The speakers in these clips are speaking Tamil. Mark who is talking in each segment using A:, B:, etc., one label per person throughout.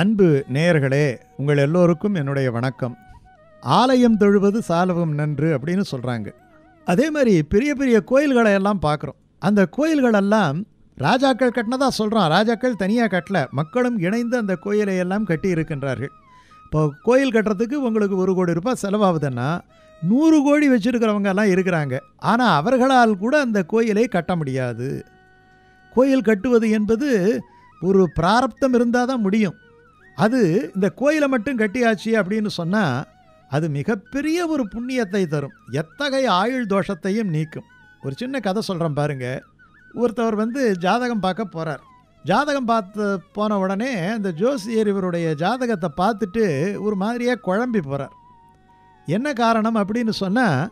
A: அன்பு நேயர்களே உங்கள் எல்லோருக்கும் என்னுடைய வணக்கம். ஆலயம் தொழுவது சாலவும் நன்று அப்படின்னு சொல்கிறாங்க அதே மாதிரி பெரிய பெரிய கோயில்களை எல்லாம் பார்க்குறோம். அந்த கோயில்களெல்லாம் ராஜாக்கள் கட்டினதா சொல்கிறோம் ராஜாக்கள் தனியாக கட்டல. மக்களும் இணைந்து அந்த கோயிலை எல்லாம் கட்டி இருக்கின்றார்கள். இப்போ கோயில் கட்டுறதுக்கு உங்களுக்கு ஒரு கோடி ரூபாய் செலவாகுதுன்னா நூறு கோடி வச்சுருக்கிறவங்க எல்லாம் இருக்கிறாங்க. ஆனால் அவர்களால் கூட அந்த கோயிலை கட்ட முடியாது. கோயில் கட்டுவது என்பது ஒரு பிராரப்தம் இருந்தால் தான் முடியும். அது இந்த கோயிலை மட்டும் கட்டியாச்சு அப்படின்னு சொன்னால் அது மிகப்பெரிய ஒரு புண்ணியத்தை தரும். எத்தகைய ஆயுள் தோஷத்தையும் நீக்கும். ஒரு சின்ன கதை சொல்கிறேன் பாருங்க. ஒருத்தவர் வந்து ஜாதகம் பார்க்க போகிறார் ஜாதகம் பார்த்து போன உடனே அந்த ஜோசியர் இவருடைய ஜாதகத்தை பார்த்துட்டு ஒரு மாதிரியாக குழம்பி போகிறார் என்ன காரணம் அப்படின்னு சொன்னால்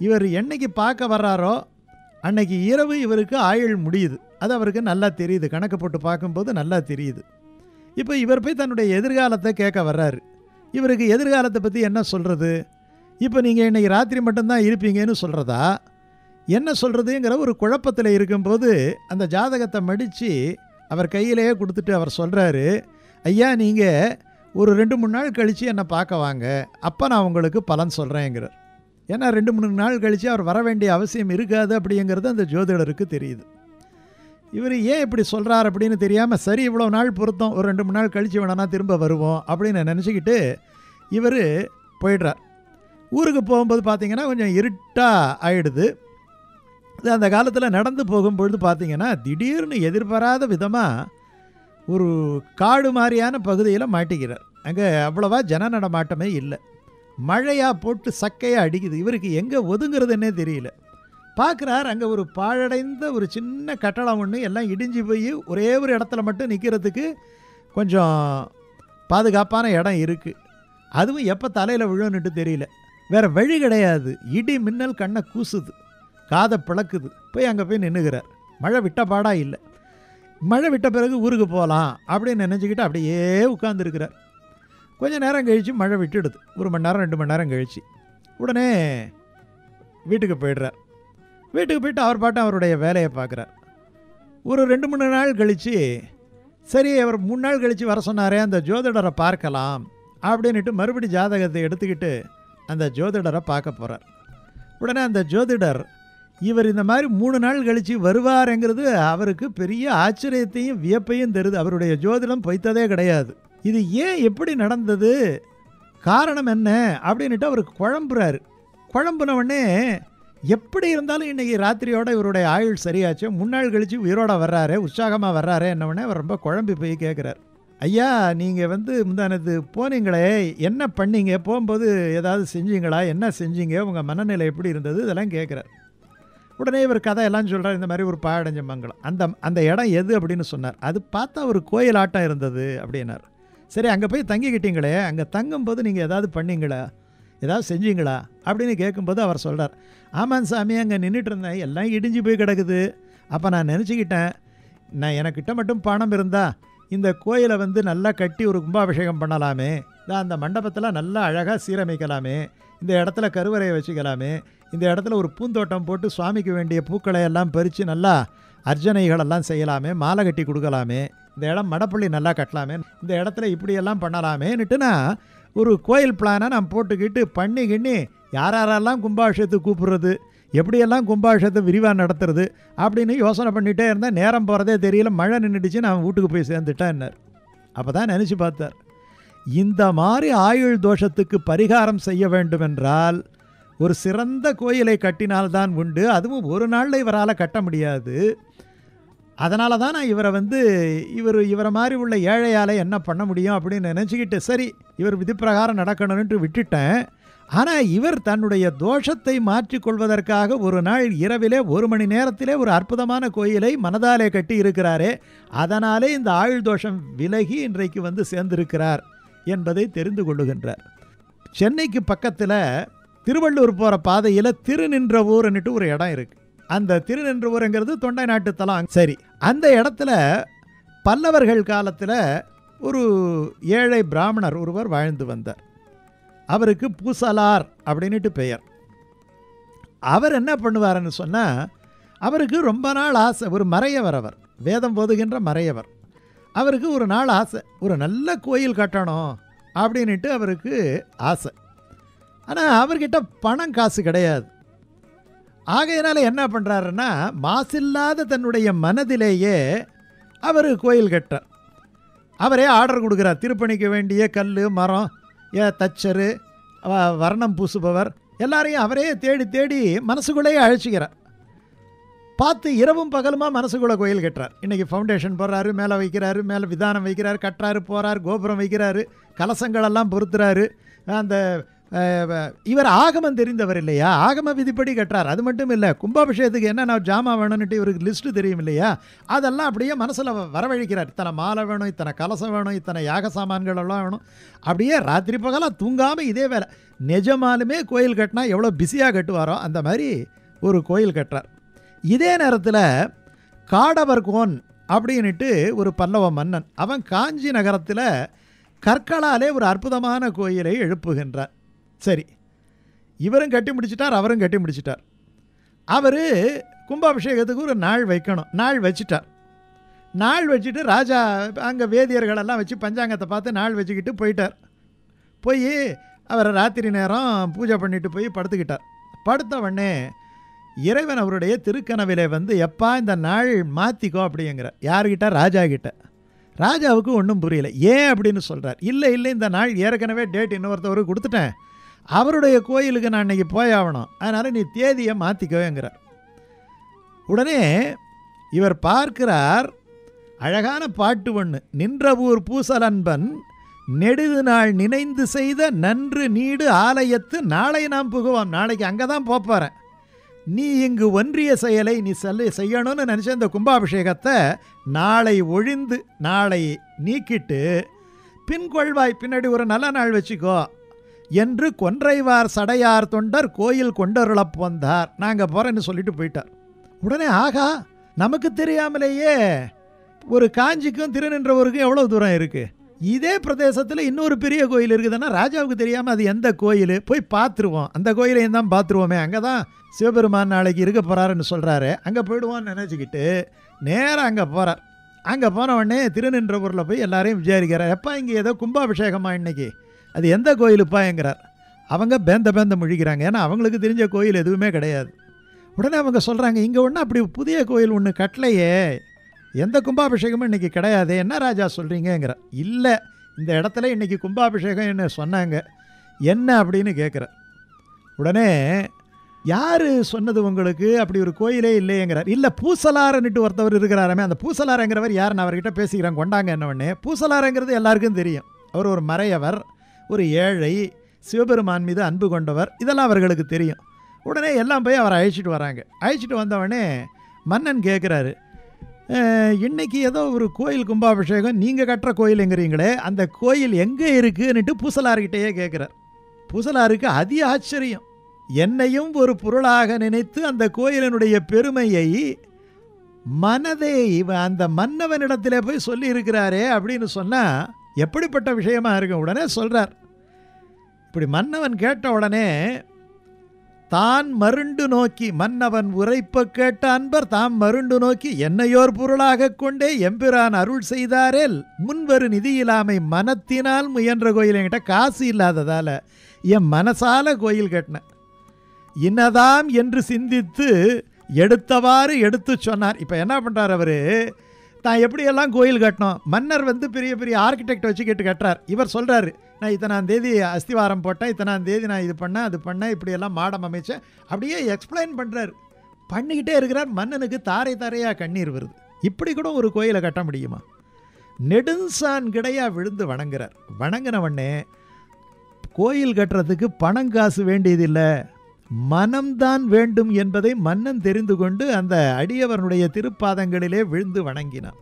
A: இவர் என்னைக்கு பார்க்க வர்றாரோ அன்னைக்கு இரவு இவருக்கு ஆயுள் முடியுது. அது அவருக்கு நல்லா தெரியுது. கணக்கு போட்டு பார்க்கும்போது நல்லா தெரியுது. இப்போ இவர் போய் தன்னுடைய எதிர்காலத்தை கேட்க வர்றாரு. இவருக்கு எதிர்காலத்தை பற்றி என்ன சொல்கிறது இப்போ நீங்கள் இன்றைக்கி ராத்திரி மட்டும்தான் இருப்பீங்கன்னு சொல்கிறதா என்ன சொல்கிறதுங்கிற ஒரு குழப்பத்தில் இருக்கும்போது அந்த ஜாதகத்தை மடித்து அவர் கையிலேயே கொடுத்துட்டு அவர் சொல்கிறாரு ஐயா நீங்கள் ஒரு ரெண்டு மூணு நாள் கழித்து என்னை பார்க்க வாங்க. அப்போ நான் உங்களுக்கு பலன் சொல்கிறேங்கிறார் ஏன்னா ரெண்டு மூணு நாள் கழித்து அவர் வர வேண்டிய அவசியம் இருக்காது அப்படிங்கிறது அந்த ஜோதிடருக்கு தெரியுது. இவர் ஏன் இப்படி சொல்கிறார் அப்படின்னு தெரியாமல் சரி இவ்வளோ நாள் பொருத்தம். ஒரு ரெண்டு மூணு நாள் கழித்து வேணா திரும்ப வருவோம் அப்படின்னு நினச்சிக்கிட்டு இவர் போயிடுறார். ஊருக்கு போகும்போது பார்த்தீங்கன்னா கொஞ்சம் இருட்டாக ஆயிடுது. இது அந்த காலத்தில் நடந்து போகும்பொழுது பார்த்திங்கன்னா திடீர்னு எதிர்பாராத விதமாக ஒரு காடு மாதிரியான பகுதியில் மாட்டிக்கிறார். அங்கே அவ்வளோவா ஜன நடமாட்டமே இல்லை. மழையாக போட்டு சக்கையாக அடிக்குது. இவருக்கு எங்கே ஒதுங்கிறதுன்னே தெரியல. பார்க்குறார் அங்கே ஒரு பாழடைந்த ஒரு சின்ன கட்டடம் ஒன்று எல்லாம் இடிஞ்சு போய் ஒரே ஒரு இடத்துல மட்டும் நிற்கிறதுக்கு கொஞ்சம் பாதுகாப்பான இடம் இருக்குது அதுவும் எப்போ தலையில் விழுன்னுட்டு தெரியல. வேறு வழி கிடையாது. இடி மின்னல் கண்ணை கூசுது. காதை பிளக்குது. போய் அங்கே போய் நின்றுக்கிறார் மழை விட்ட பாடாக இல்லை. மழை விட்ட பிறகு ஊருக்கு போகலாம் அப்படின்னு நினச்சிக்கிட்டு அப்படியே உட்காந்துருக்கிறார் கொஞ்சம் நேரம் கழித்து மழை விட்டுடுது. ஒரு மணி நேரம் ரெண்டு மணி நேரம் கழித்து உடனே வீட்டுக்கு போயிடுறார். வீட்டுக்கு போயிட்டு அவர் பாட்டு அவருடைய வேலையை பார்க்குறார். ஒரு ரெண்டு மூணு நாள் கழித்து சரி அவர் மூணு நாள் கழித்து வர சொன்னாரே அந்த ஜோதிடரை பார்க்கலாம் அப்படின்ட்டு மறுபடி ஜாதகத்தை எடுத்துக்கிட்டு அந்த ஜோதிடரை பார்க்க போகிறார் உடனே அந்த ஜோதிடர் இவர் இந்த மாதிரி மூணு நாள் கழித்து வருவாருங்கிறது அவருக்கு பெரிய ஆச்சரியத்தையும் வியப்பையும் தருது. அவருடைய ஜோதிடம் பொய்த்ததே கிடையாது. இது ஏன் எப்படி நடந்தது? காரணம் என்ன? அப்படின்ட்டு அவர் குழம்புறாரு. குழம்புன உடனே எப்படி இருந்தாலும் இன்றைக்கி ராத்திரியோட இவருடைய ஆயுள் சரியாச்சு. முன்னாள் கழித்து உயிரோட வர்றாரு உற்சாகமாக வர்றாரு என்னவுடனே அவர் ரொம்ப குழம்பி போய் கேட்குறார் ஐயா நீங்கள் வந்து முந்தானது போனீங்களே என்ன பண்ணீங்க? போகும்போது ஏதாவது செஞ்சீங்களா? என்ன செஞ்சீங்க? உங்கள் மனநிலை எப்படி இருந்தது? இதெல்லாம் கேட்குறார் உடனே இவர் கதையெல்லாம் சொல்கிறார் இந்த மாதிரி ஒரு பாடஞ்ச மங்கலம் அந்த அந்த இடம் எது அப்படின்னு சொன்னார். அது பார்த்தா ஒரு கோயில் ஆட்டம் இருந்தது அப்படின்னார். சரி அங்கே போய் தங்கிக்கிட்டீங்களே அங்கே தங்கும்போது நீங்கள் ஏதாவது பண்ணீங்களா? ஏதாவது செஞ்சீங்களா? அப்படின்னு கேட்கும்போது அவர் சொல்கிறார் ஆமாம் சாமி அங்கே நின்றுட்டு இருந்தேன். எல்லாம் இடிஞ்சு போய் கிடக்குது. அப்போ நான் நினச்சிக்கிட்டேன் நான் எனக்கிட்ட மட்டும் பணம் இருந்தால் இந்த கோயிலை வந்து நல்லா கட்டி ஒரு கும்பாபிஷேகம் பண்ணலாமே. இல்லை அந்த மண்டபத்தில் நல்லா அழகாக சீரமைக்கலாமே. இந்த இடத்துல கருவறையை வச்சுக்கலாமே. இந்த இடத்துல ஒரு பூந்தோட்டம் போட்டு சுவாமிக்கு வேண்டிய பூக்களை எல்லாம் பறித்து நல்லா அர்ச்சனைகளெல்லாம் செய்யலாமே. மாலை கட்டி கொடுக்கலாமே. இந்த இடம் மடப்பள்ளி நல்லா கட்டலாமே. இந்த இடத்துல இப்படியெல்லாம் பண்ணலாமேன்னுட்டுனா ஒரு கோயில் பிளானை நான் போட்டுக்கிட்டு பண்ணி கிண்ணி யார் யாரெல்லாம் கும்பாபிஷேகத்துக்கு கூப்பிடுறது எப்படியெல்லாம் கும்பாபிஷேகத்தை விரிவாக நடத்துறது அப்படின்னு யோசனை பண்ணிகிட்டே இருந்தேன். நேரம் போகிறதே தெரியல. மழை நின்றுடுச்சு நான் வீட்டுக்கு போய் சேர்ந்துட்டேன்னார் அப்போ தான் நினச்சி பார்த்தார். இந்த மாதிரி ஆயுள் தோஷத்துக்கு பரிகாரம் செய்ய வேண்டுமென்றால் ஒரு சிறந்த கோயிலை கட்டினால்தான் உண்டு. அதுவும் ஒரு நாளில் இவரால் கட்ட முடியாது. அதனால தான் நான் இவரை வந்து இவர் இவரை மாதிரி உள்ள ஏழையால் என்ன பண்ண முடியும் அப்படின்னு நினச்சிக்கிட்டு சரி இவர் விதிப்பிரகாரம் நடக்கணும்ன்ட்டு விட்டுட்டேன். ஆனால் இவர் தன்னுடைய தோஷத்தை மாற்றிக்கொள்வதற்காக ஒரு நாள் இரவிலே ஒரு மணி நேரத்திலே ஒரு அற்புதமான கோயிலை மனதாலே கட்டி இருக்கிறாரே அதனாலே இந்த ஆயுள் தோஷம் விலகி இன்றைக்கு வந்து சேர்ந்திருக்கிறார் என்பதை தெரிந்து கொள்ளுகின்றார். சென்னைக்கு பக்கத்தில் திருவள்ளூர் போகிற பாதையில் திருநின்றவூர்ன்னுட்டு ஒரு இடம் இருக்குது அந்த திருநின்றவூருங்கிறது தொண்டை நாட்டு தலம். சரி அந்த இடத்துல பல்லவர்கள் காலத்தில் ஒரு ஏழை பிராமணர் ஒருவர் வாழ்ந்து வந்தார். அவருக்கு பூசலார் அப்படின்ட்டு பெயர். அவர் என்ன பண்ணுவாருன்னு சொன்னால் அவருக்கு ரொம்ப நாள் ஆசை ஒரு மறையவர் அவர். வேதம் போதுகின்ற மறையவர். அவருக்கு ஒரு நாள் ஆசை ஒரு நல்ல கோயில் கட்டணும் அப்படின்ட்டு அவருக்கு ஆசை. ஆனால் அவர்கிட்ட பணம் காசு கிடையாது. ஆகையினால என்ன பண்ணுறாருன்னா மாசில்லாத தன்னுடைய மனதிலேயே அவர் கோயில் கட்டார் அவரே ஆர்டர் கொடுக்குறார். திருப்பணிக்க வேண்டிய கல் மரம் ஏ தச்சரு வ- வர்ணம் பூசுபவர் எல்லாரையும் அவரே தேடி தேடி மனசுக்குள்ளேயே அழைச்சிக்கிறார். பார்த்து இரவும் பகலுமாக மனசுக்குள்ளே கோயில் கட்டுறார். இன்றைக்கி ஃபவுண்டேஷன் போடுறாரு மேலே வைக்கிறாரு மேலே விதானம் வைக்கிறார் கட்டுறாரு போகிறார் கோபுரம் வைக்கிறாரு கலசங்களெல்லாம் பொருத்துறாரு. அந்த இவர் ஆகமம் தெரிந்தவர் இல்லையா? ஆகம விதிப்படி கட்டுறார் அது மட்டும் இல்லை கும்பாபிஷேகத்துக்கு என்னென்ன ஜாமா வேணும்னுட்டு இவருக்கு லிஸ்ட்டு தெரியும் இல்லையா? அதெல்லாம் அப்படியே மனசில் வரவழைக்கிறார். இத்தனை மாலை வேணும் இத்தனை கலசம் வேணும் இத்தனை யாக சாமான்கள் எல்லாம் வேணும். அப்படியே ராத்திரி பகலாக தூங்காமல் இதே வேலை. நிஜமாலுமே கோயில் கட்டினா எவ்வளோ பிஸியாக கட்டுவாரோ அந்த மாதிரி ஒரு கோயில் கட்டுறார். இதே நேரத்தில் காடவர்கோன் அப்படின்னுட்டு ஒரு பல்லவ மன்னன் அவன் காஞ்சி நகரத்தில் கற்களாலே ஒரு அற்புதமான கோயிலை எழுப்புகின்றார் சரி. இவரும் கட்டி முடிச்சிட்டார் அவரும் கட்டி முடிச்சிட்டார். அவர் கும்பாபிஷேகத்துக்கு ஒரு நாள் வைக்கணும். நாள் வச்சிட்டார். நாள் வச்சுட்டு ராஜா அங்கே வேதியர்களெல்லாம் வச்சு பஞ்சாங்கத்தை பார்த்து நாள் வச்சுக்கிட்டு போயிட்டார். போய் அவரை ராத்திரி நேரம் பூஜை பண்ணிட்டு போய் படுத்துக்கிட்டார். படுத்த உடனே இறைவன் அவருடைய திருக்கனவிலே வந்து எப்பா இந்த நாள் மாற்றிக்கோ அப்படிங்கிற யாருக்கிட்ட ராஜா கிட்ட. ராஜாவுக்கு ஒன்றும் புரியல. ஏன் அப்படின்னு சொல்கிறார் இல்லை இல்லை இந்த நாள் ஏற்கனவே டேட் இன்னொருத்தவருக்கு கொடுத்துட்டேன். அவருடைய கோயிலுக்கு நான் இன்னைக்கு போயாகணும் அதனால் நீ தேதியை மாற்றிக்கவேங்கிறார் உடனே இவர் பார்க்கிறார் அழகான பாட்டு ஒன்று நின்ற ஊர் பூசலன்பன் நெடுது நாள் நினைந்து செய்த நன்று நீடு ஆலயத்து நாளை நாம் புகுவோம். நாளைக்கு அங்கே தான் போகிறேன் நீ இங்கு ஒன்றிய செயலை நீ செல்ல செய்யணும்னு நினச்ச இந்த கும்பாபிஷேகத்தை நாளை ஒழிந்து நாளை நீக்கிட்டு பின் கொள்வாய். பின்னாடி ஒரு நல்ல நாள் வச்சுக்கோ. என்று கொன்றைவார் சடையார் தொண்டர் கோயில் கொண்டருளப் வந்தார். நாங்கள் போகிறேன்னு சொல்லிட்டு போயிட்டார். உடனே ஆகா நமக்கு தெரியாமலேயே ஒரு காஞ்சிக்கும் திருநின்றவருக்கும் எவ்வளோ தூரம் இருக்குது இதே பிரதேசத்தில் இன்னொரு பெரிய கோயில் இருக்குதுன்னா ராஜாவுக்கு தெரியாமல் அது எந்த கோயில்? போய் பார்த்துருவோம். அந்த கோயிலையும் தான் பார்த்துருவோமே. அங்கே தான் சிவபெருமான் நாளைக்கு இருக்க போகிறாருன்னு சொல்கிறாரு அங்கே போயிடுவோன்னு நினச்சிக்கிட்டு நேராக அங்கே போகிறார் அங்கே போன உடனே திருநின்றவூரில் போய் எல்லாரையும் விசாரிக்கிறார். எப்போ இங்கே ஏதோ கும்பாபிஷேகமா இன்றைக்கி அது எந்த கோயிலுப்பாங்கிறார் அவங்க பேந்த பேந்த முழிக்கிறாங்க. ஏன்னா அவங்களுக்கு தெரிஞ்ச கோயில் எதுவுமே கிடையாது. உடனே அவங்க சொல்கிறாங்க இங்கே ஒன்று அப்படி புதிய கோயில் ஒன்று கட்டலையே. எந்த கும்பாபிஷேகமும் இன்றைக்கி கிடையாது. என்ன ராஜா சொல்கிறீங்கிற இல்லை இந்த இடத்துல இன்றைக்கி கும்பாபிஷேகம் என்ன சொன்னாங்க? என்ன அப்படின்னு கேட்குற உடனே யார் சொன்னது உங்களுக்கு? அப்படி ஒரு கோயிலே இல்லையேங்கிறார். இல்லை பூசலாரன்னுட்டு ஒருத்தவர் இருக்கிறாரமே. அந்த பூசலாரங்கிறவர் யார் நான் அவர்கிட்ட பேசிக்கிறேன். கொண்டாங்க என்ன ஒன்று பூசலாரங்கிறது எல்லாருக்கும் தெரியும். அவர் ஒரு மறையவர். ஒரு ஏழை சிவபெருமான் மீது அன்பு கொண்டவர் இதெல்லாம் அவர்களுக்கு தெரியும். உடனே எல்லாம் போய் அவரை அழைச்சிட்டு வராங்க. அழைச்சிட்டு வந்தவொடனே மன்னன் கேட்குறாரு இன்றைக்கி ஏதோ ஒரு கோயில் கும்பாபிஷேகம் நீங்கள் கட்டுற கோயிலுங்கிறீங்களே அந்த கோயில் எங்கே இருக்குன்னுட்டு பூசலார்கிட்டயே கேட்குறார் பூசலாருக்கு அதி ஆச்சரியம். என்னையும் ஒரு பொருளாக நினைத்து அந்த கோயிலினுடைய பெருமையை மனதை இவ- அந்த மன்னவனிடத்திலே போய் சொல்லியிருக்கிறாரே அப்படின்னு சொன்னால் எப்படிப்பட்ட விஷயமா இருக்கும்? உடனே சொல்கிறார் இப்படி மன்னவன் கேட்ட உடனே தான் மருண்டு நோக்கி மன்னவன் உரைப்ப கேட்ட அன்பர் தாம் மருண்டு நோக்கி என்னையோர் பொருளாகக் கொண்டே எம்பிரான் அருள் செய்தாரேல் முன்வரு நிதியில்லாமை மனத்தினால் முயன்ற கோயில் என்கிட்ட காசு இல்லாததால் என் மனசால கோயில் கட்டினேன். இன்னதாம் என்று சிந்தித்து எடுத்தவாறு எடுத்து சொன்னார். இப்போ என்ன பண்ணுறார் அவர்? தான் எப்படியெல்லாம் கோயில் கட்டணும் மன்னர் வந்து பெரிய பெரிய ஆர்கிடெக்ட் வச்சு கேட்டு கட்டுறார். இவர் சொல்கிறாரு நான் இத்தனாம் தேதி அஸ்திவாரம் போட்டேன் இத்தனாம் தேதி நான் இது பண்ணேன் அது பண்ணேன் இப்படியெல்லாம் மாடம் அமைச்சேன். அப்படியே எக்ஸ்பிளைன் பண்ணுறாரு பண்ணிக்கிட்டே இருக்கிறார். மன்னனுக்கு தாரை தாரையாக கண்ணீர் வருது. இப்படி கூட ஒரு கோயிலை கட்ட முடியுமா? நெடுஞ்சான் கிடையா விழுந்து வணங்குறார். வணங்கினவொடனே கோயில் கட்டுறதுக்கு பணம் காசு வேண்டியதில்லை. மனம்தான் வேண்டும் என்பதை மன்னன் தெரிந்து கொண்டு அந்த அடியவனுடைய திருப்பாதங்களிலே விழுந்து வணங்கினான்.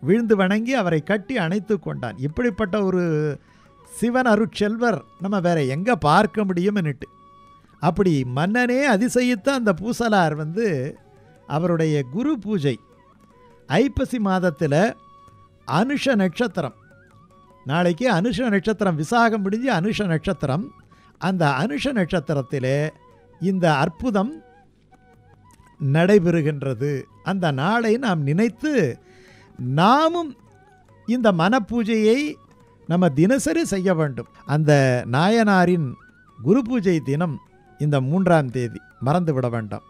A: விழுந்து வணங்கி அவரை கட்டி அணைத்து கொண்டான். இப்படிப்பட்ட ஒரு சிவன் அருட்செல்வர் நம்ம வேற எங்கே பார்க்க முடியும்னுட்டு. அப்படி மன்னனே அதிசயித்த அந்த பூசலார் வந்து அவருடைய குரு பூஜை ஐப்பசி மாதத்தில் அனுஷ நட்சத்திரம். நாளைக்கு அனுஷ நட்சத்திரம் விசாகம் முடிஞ்சு அனுஷ நட்சத்திரம். அந்த அனுஷ நட்சத்திரத்திலே இந்த அற்புதம் நடைபெறுகின்றது. அந்த நாளை நாம் நினைத்து நாமும் இந்த மனப்பூஜையை நம்ம தினசரி செய்ய வேண்டும். அந்த நாயனாரின் குரு பூஜை தினம் இந்த மூன்றாம் தேதி மறந்து விட வேண்டாம்.